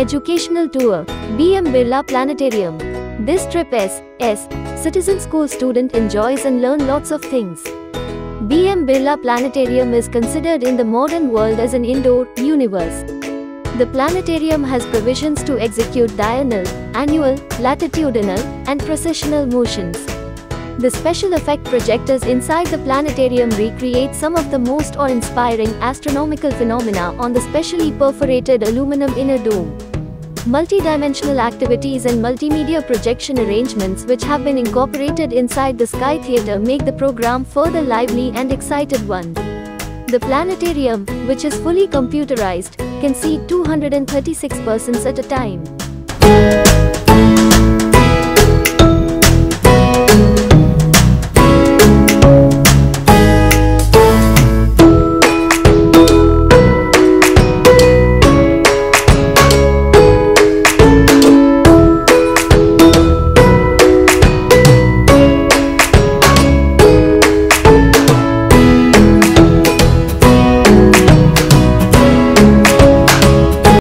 Educational Tour BM Birla Planetarium. This trip is S. Citizen School student enjoys and learn lots of things. BM Birla Planetarium is considered in the modern world as an indoor universe. The planetarium has provisions to execute diurnal, annual, latitudinal, and precessional motions. The special effect projectors inside the planetarium recreate some of the most awe-inspiring astronomical phenomena on the specially perforated aluminum inner dome. Multi-dimensional activities and multimedia projection arrangements which have been incorporated inside the Sky Theatre make the program further lively and excited one. The planetarium, which is fully computerized, can seat 236 persons at a time.